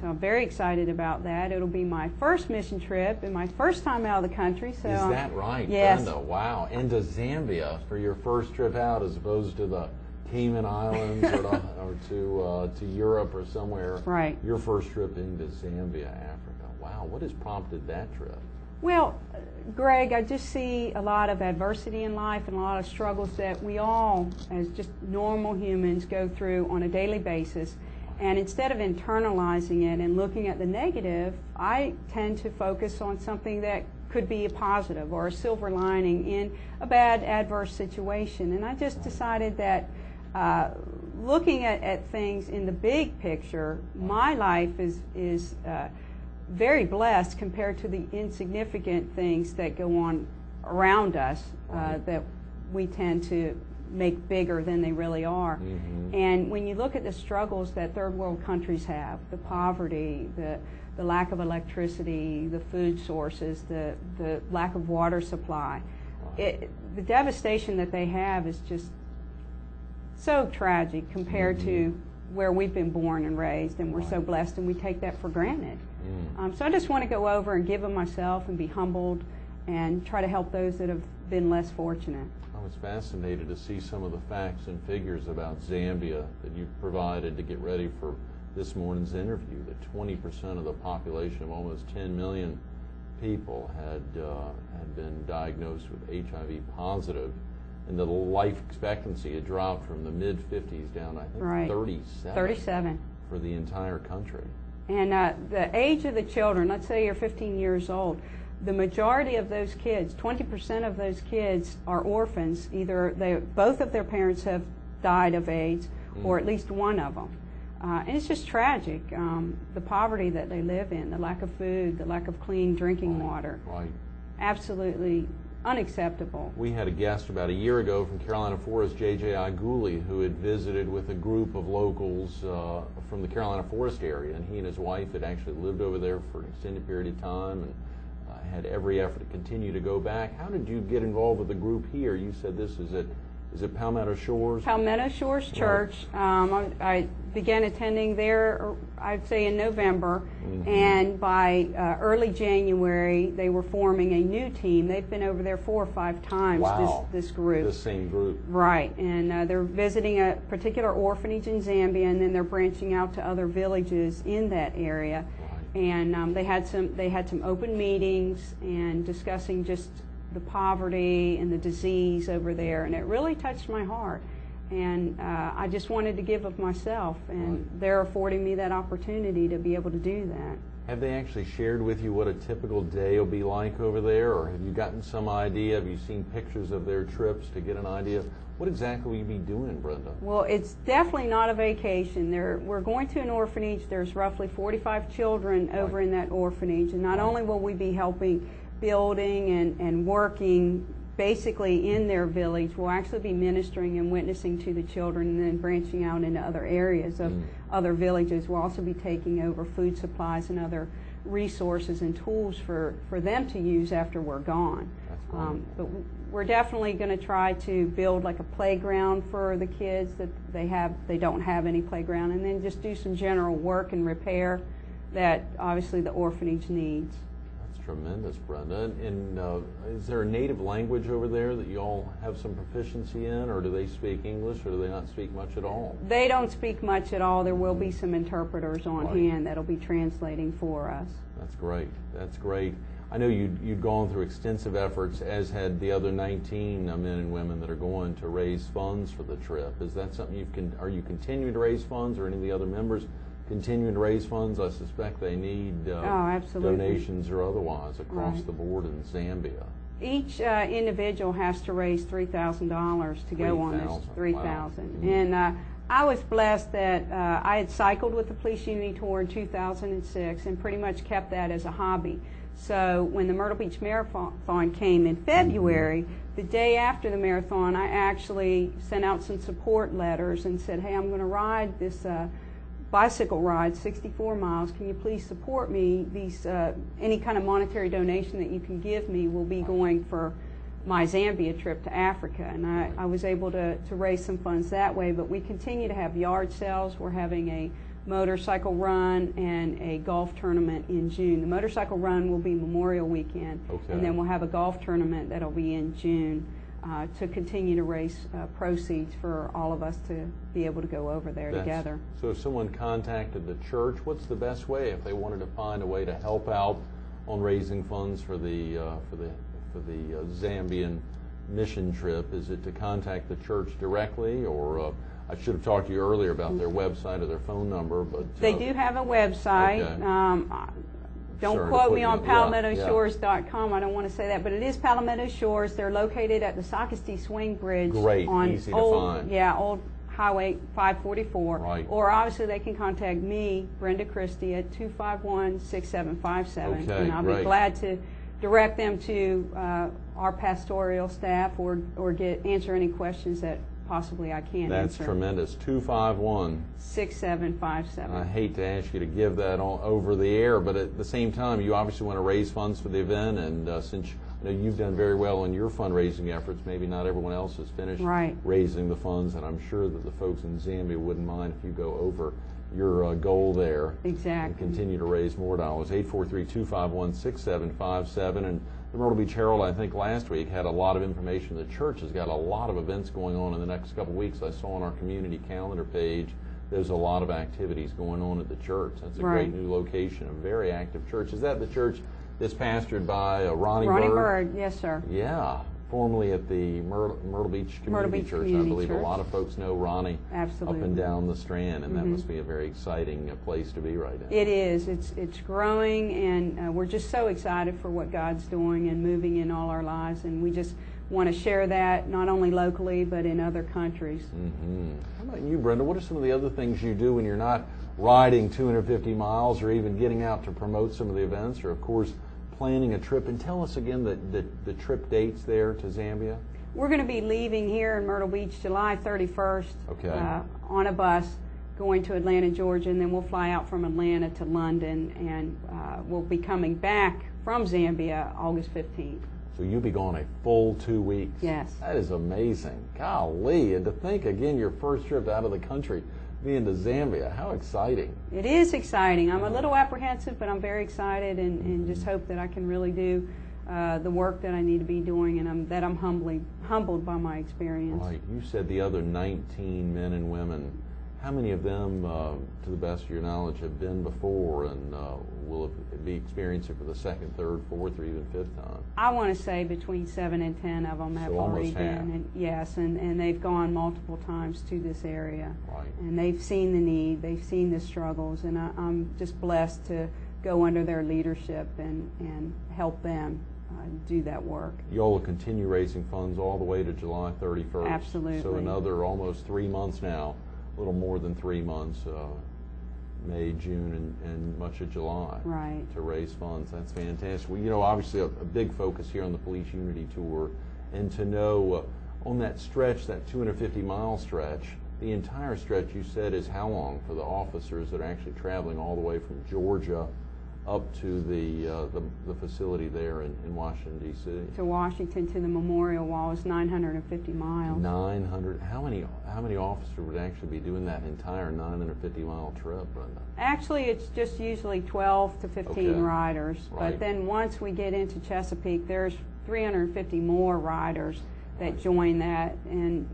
So I'm very excited about that. It'll be my first mission trip and my first time out of the country. So Is that right, Yes. Brenda? Wow. And to Zambia for your first trip out as opposed to the Cayman Islands or to, or to, uh, to Europe or somewhere. Right. Your first trip into Zambia, Africa. Wow. What has prompted that trip? Well, Greg, I just see a lot of adversity in life and a lot of struggles that we all, as just normal humans, go through on a daily basis. And instead of internalizing it and looking at the negative, I tend to focus on something that could be a positive or a silver lining in a bad, adverse situation. And I just decided that uh, looking at, at things in the big picture, my life is, is uh, very blessed compared to the insignificant things that go on around us uh, that we tend to make bigger than they really are. Mhm. And when you look at the struggles that third world countries have, the poverty, the, the lack of electricity, the food sources, the, the lack of water supply, it, the devastation that they have is just so tragic compared to where we've been born and raised, and we're so blessed, and we take that for granted. Mm. Um, so I just want to go over and give them myself and be humbled and try to help those that have been less fortunate. I was fascinated to see some of the facts and figures about Zambia that you provided to get ready for this morning's interview. That 20% of the population of almost 10 million people had uh, had been diagnosed with HIV positive, and the life expectancy had dropped from the mid 50s down, I think, Right. 37, 37. for the entire country. And uh, the age of the children, let's say you're 15 years old, the majority of those kids, 20% of those kids are orphans. Either they, both of their parents have died of AIDS, or at least one of them. Uh, and it's just tragic, um, the poverty that they live in, the lack of food, the lack of clean drinking water. Right. Absolutely unacceptable. We had a guest about a year ago from Carolina Forest, J.J. Iguli, who had visited with a group of locals uh, from the Carolina Forest area, and he and his wife had actually lived over there for an extended period of time and had every effort to continue to go back. How did you get involved with the group here? You said this is at is it Palmetto Shores? Palmetto Shores Church. Um, I, I began attending there, I'd say in November, and by uh, early January, they were forming a new team. They've been over there four or five times. wow. This this group. The same group. Right, and uh, they're visiting a particular orphanage in Zambia, and then they're branching out to other villages in that area. And um, they had some they had some open meetings and discussing just the poverty and the disease over there, and it really touched my heart. And uh, I just wanted to give of myself, and Right. they're affording me that opportunity to be able to do that. Have they actually shared with you what a typical day will be like over there, or have you gotten some idea? Have you seen pictures of their trips to get an idea? What exactly will you be doing, Brenda? Well, it's definitely not a vacation. There, we're going to an orphanage. There's roughly 45 children over Right. in that orphanage, and not Right. only will we be helping building and, and working basically in their village, we'll actually be ministering and witnessing to the children and then branching out into other areas of Mm. other villages. We'll also be taking over food supplies and other resources and tools for, for them to use after we're gone. Um, but we're definitely going to try to build like a playground for the kids that they have they don't have any playground, and then just do some general work and repair that obviously the orphanage needs. Tremendous, Brenda. And, and uh, is there a native language over there that you all have some proficiency in, or do they speak English, or do they not speak much at all? They don't speak much at all. There will be some interpreters on Right. hand that'll be translating for us. That's great. That's great. I know you'd, you'd gone through extensive efforts, as had the other 19 uh, men and women that are going to raise funds for the trip. Is that something you've con- are you continuing to raise funds, or any of the other members continuing to raise funds? I suspect they need uh, Oh, donations or otherwise across Right. the board in Zambia. Each uh, individual has to raise three thousand dollars to go on this. 3,000, Three wow. Mhm. and uh, I was blessed that uh, I had cycled with the police unity tour in 2006 and pretty much kept that as a hobby. So when the Myrtle Beach Marathon came in February, the day after the marathon, I actually sent out some support letters and said, "Hey, I'm going to ride this." Bicycle ride 64 miles can you please support me? These uh, any kind of monetary donation that you can give me will be going for my Zambia trip to Africa. And I, I was able to, to raise some funds that way but we continue to have yard sales. We're having a motorcycle run and a golf tournament in June. The motorcycle run will be Memorial Weekend, Okay. and then we'll have a golf tournament that'll be in June uh, to continue to raise uh, proceeds for all of us to be able to go over there That's- together. So if someone contacted the church, what's the best way if they wanted to find a way to help out on raising funds for the, uh, for the, for the uh, Zambian mission trip? Is it to contact the church directly, or, uh, I should have talked to you earlier about their website or their phone number, but. They uh, do have a website. Okay. Um, don't to quote me on yeah, yeah. I don't want to say that, but it is Palmetto Shores. They're located at the Socastee Swing Bridge. Great, on easy to old, find. Yeah, old Highway 544. Right. Or obviously they can contact me, Brenda Christy, at 251-6757. Okay, and I'll great. be glad to direct them to uh, our pastoral staff or, or get answer any questions that possibly I can That's answer. tremendous. 251. 6757. I hate to ask you to give that all over the air, but at the same time, you obviously want to raise funds for the event, and uh, since I know you've done very well in your fundraising efforts, maybe not everyone else has finished Right. raising the funds, and I'm sure that the folks in Zambia wouldn't mind if you go over your uh, goal there and continue to raise more dollars. 843-251-6757, and the Myrtle Beach Herald, I think last week, had a lot of information. The church has got a lot of events going on in the next couple of weeks. I saw on our community calendar page, there's a lot of activities going on at the church. That's a Right. great new location, a very active church. Is that the church that's pastored by uh, Ronnie, Ronnie Bird? Bird, yes, sir. Yeah, formerly at the Myrtle, Myrtle Beach Community Myrtle Beach Church. Community I believe Church. a lot of folks know Ronnie Absolutely. Mm-hmm. up and down the Strand, and that must be a very exciting uh, place to be right now. It is. It's it's growing, and uh, we're just so excited for what God's doing and moving in all our lives, and we just want to share that not only locally but in other countries. hmm How about you, Brenda? What are some of the other things you do when you're not riding 250 miles or even getting out to promote some of the events or, of course, planning a trip? And tell us again the, the, the trip dates there to Zambia. We're going to be leaving here in Myrtle Beach July 31st Okay. uh, on a bus going to Atlanta, Georgia, and then we'll fly out from Atlanta to London, and uh, we'll be coming back from Zambia August 15th. So you'll be gone a full two weeks. Yes. That is amazing. Golly. And to think, again, your first trip out of the country being to Zambia. How exciting. It is exciting. I'm a little apprehensive, but I'm very excited and, and just hope that I can really do uh, the work that I need to be doing and I'm, that I'm humbly humbled by my experience. Right. You said the other 19 men and women. How many of them, uh, to the best of your knowledge, have been before and uh, will be experiencing for the second, third, fourth, or even fifth time? I want to say between seven and ten of them have So already been. And, yes, and, and they've gone multiple times to this area. Right. And they've seen the need, they've seen the struggles, and I, I'm just blessed to go under their leadership and, and help them uh, do that work. Y'all will continue raising funds all the way to July 31st. Absolutely. So another almost three months now, little more than three months, uh, May, June, and, and much of July. Right. To raise funds. That's fantastic. Well, you know, obviously a, a big focus here on the Police Unity Tour, and to know uh, on that stretch, that 250 mile stretch, the entire stretch you said is how long for the officers that are actually traveling all the way from Georgia up to the uh, the, the facility there in, in Washington D.C. To Washington to the Memorial Wall is 950 miles. 900. How many how many officers would actually be doing that entire 950 mile trip, Brenda? Actually, it's just usually 12 to 15 Okay. riders. Right. But then once we get into Chesapeake, there's 350 more riders that join that, and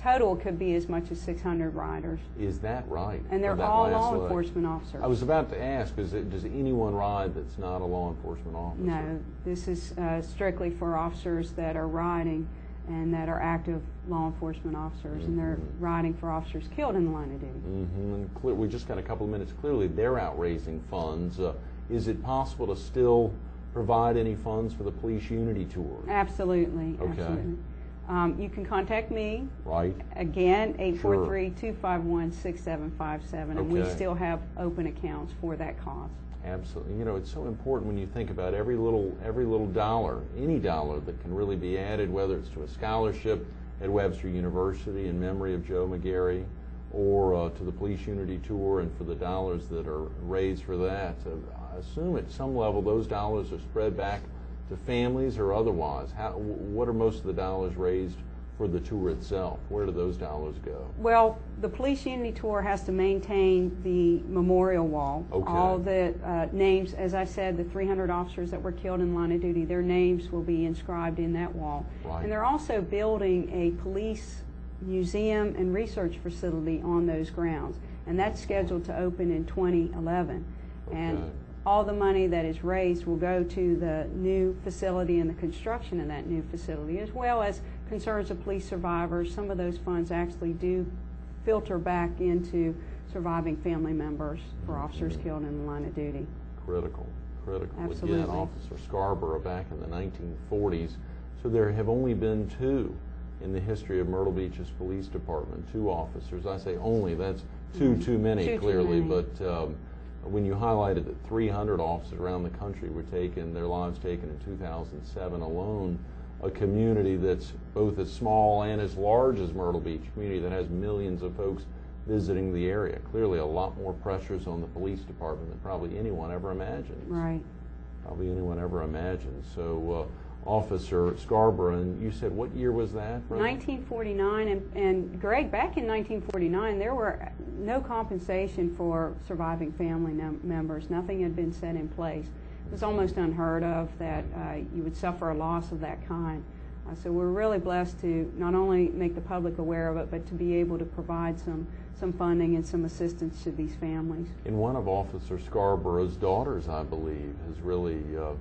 total could be as much as 600 riders. Is that right? And they're all law enforcement officers. I was about to ask, is it, does anyone ride that's not a law enforcement officer? No, this is uh, strictly for officers that are riding and that are active law enforcement officers, and they're Mhm. riding for officers killed in the line of duty. hmm And clear, we just got a couple of minutes. Clearly, they're out raising funds. Uh, is it possible to still provide any funds for the police unity tour? Absolutely, Okay. absolutely. Um, you can contact me Right. Again, 843-251-6757, and we still have open accounts for that cause. Absolutely. You know, it's so important when you think about every little every little dollar, any dollar that can really be added, whether it's to a scholarship at Webster University in memory of Joe McGarry, or uh, to the Police Unity Tour, and for the dollars that are raised for that. Uh, I assume at some level those dollars are spread back to families or otherwise. How, what are most of the dollars raised for the tour itself? Where do those dollars go? Well, the Police Unity Tour has to maintain the memorial wall. Okay. All the uh, names, as I said, the 300 officers that were killed in line of duty, their names will be inscribed in that wall. Right. And they're also building a police museum and research facility on those grounds. And that's scheduled to open in 2011. Okay. And all the money that is raised will go to the new facility and the construction of that new facility, as well as concerns of police survivors. Some of those funds actually do filter back into surviving family members for officers killed in the line of duty. Critical, critical. Absolutely. Again, Officer Scarborough back in the 1940s. So there have only been two in the history of Myrtle Beach's police department, two officers. I say only, that's two too many, too clearly. many. But um, when you highlighted that 300 officers around the country were taken, their lives taken in 2007 alone, a community that's both as small and as large as Myrtle Beach, a community that has millions of folks visiting the area. Clearly, a lot more pressures on the police department than probably anyone ever imagined. Right. Probably anyone ever imagined. So, uh, Officer Scarborough, and you said what year was that? Brenda? 1949, and, and Greg, back in 1949, there were no compensation for surviving family num- members. Nothing had been set in place. It was almost unheard of that uh, you would suffer a loss of that kind. Uh, so we're really blessed to not only make the public aware of it, but to be able to provide some, some funding and some assistance to these families. And one of Officer Scarborough's daughters, I believe, has really uh,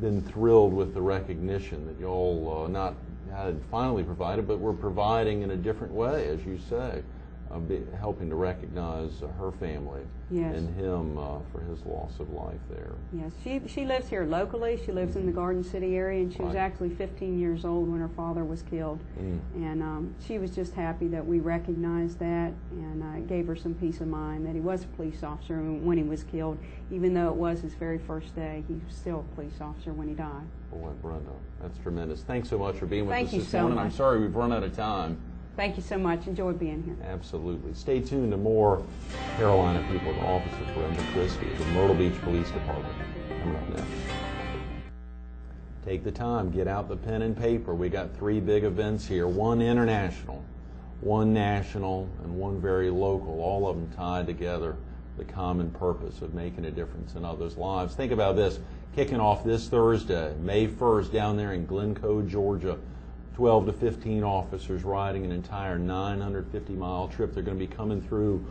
been thrilled with the recognition that y'all uh, not had finally provided, but were providing in a different way, as you say, uh, be, helping to recognize uh, her family Yes. and him uh, for his loss of life there. Yes, she, she lives here locally. She lives in the Garden City area, and she was actually 15 years old when her father was killed. Mm. And um, she was just happy that we recognized that, and uh, gave her some peace of mind that he was a police officer when he was killed. Even though it was his very first day, he was still a police officer when he died. Boy, Brenda, that's tremendous. Thanks so much for being with Thank us you this so morning. I'm sorry we've run out of time. Thank you so much. Enjoy being here. Absolutely. Stay tuned to more Carolina People to Officer Brenda Christy of the Myrtle Beach Police Department coming up next. Take the time, get out the pen and paper. We got three big events here one international, one national, and one very local, all of them tied together. The common purpose of making a difference in others' lives. Think about this kicking off this Thursday, May 1st, down there in Glynco, Georgia. 12 to 15 officers riding an entire 950 mile trip. They're going to be coming through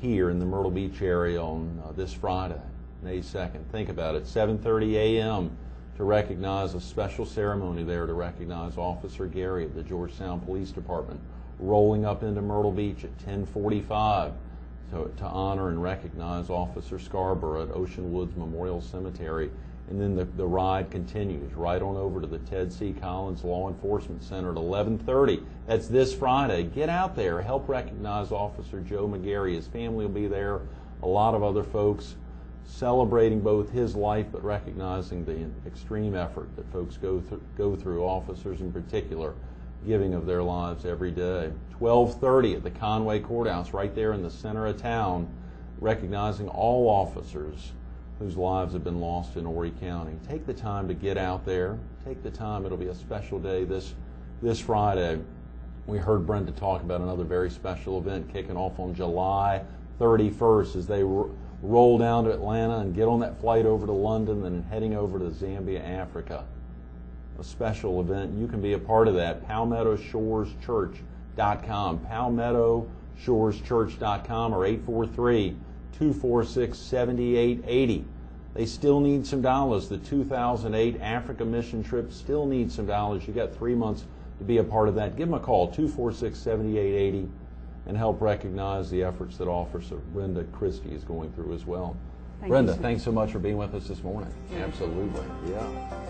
here in the Myrtle Beach area on uh, this Friday, May 2nd. Think about it, 7:30 a.m. to recognize a special ceremony there to recognize Officer Gary of the Georgetown Police Department rolling up into Myrtle Beach at 10:45 to, to honor and recognize Officer Scarborough at Ocean Woods Memorial Cemetery. And then the, the ride continues right on over to the Ted C. Collins Law Enforcement Center at 11:30. That's this Friday. Get out there, help recognize Officer Joe McGarry. His family will be there. A lot of other folks celebrating both his life, but recognizing the extreme effort that folks go go through. Officers in particular, giving of their lives every day. 12:30 at the Conway Courthouse, right there in the center of town, recognizing all officers whose lives have been lost in Horry County. Take the time to get out there. Take the time. It'll be a special day this this Friday. We heard Brenda talk about another very special event kicking off on July 31st as they ro- roll down to Atlanta and get on that flight over to London and heading over to Zambia, Africa. A special event. You can be a part of that. PalmettoShoresChurch.com. PalmettoShoresChurch.com or 843 246 7880. They still need some dollars. The 2008 Africa mission trip still needs some dollars. You got three months to be a part of that. Give them a call, 246 7880, and help recognize the efforts that Officer Brenda Christy is going through as well. Thank Brenda, sir. thanks so much for being with us this morning. Absolutely. Yeah.